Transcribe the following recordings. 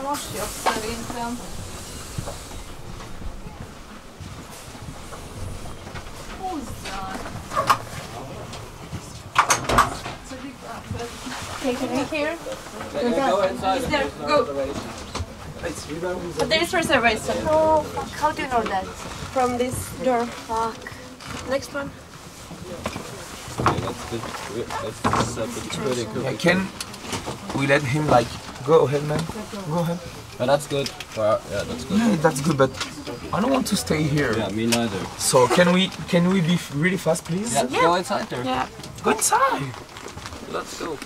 most jobb szerintem. Húzzad! Take. Yeah, yeah, go inside. Is there, go. But there is reservation. Oh, fuck. How do you know that? From this door. Fuck. Next one. Yeah, that's the, that's, that's. Yeah, can we let him like go ahead, man? Go ahead. But that's good. For, yeah, that's good. Yeah, that's good, but I don't want to stay here. Yeah, me neither. So can we can we be really fast, please? Yeah, yeah. go inside there. Yeah. Go inside. Let's go.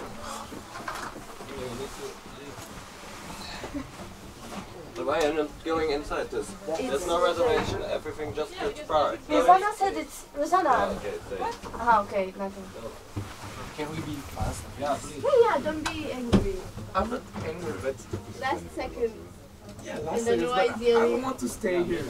So why are you not going inside this? There's no reservation. Everything just gets prior. Rosanna said it's. Rosanna. Okay. Ah, okay, nothing. Can we be fast? Yeah, please. Yeah, yeah, don't be angry. I'm not angry, but Last second. yeah, last second, but I don't want to stay here.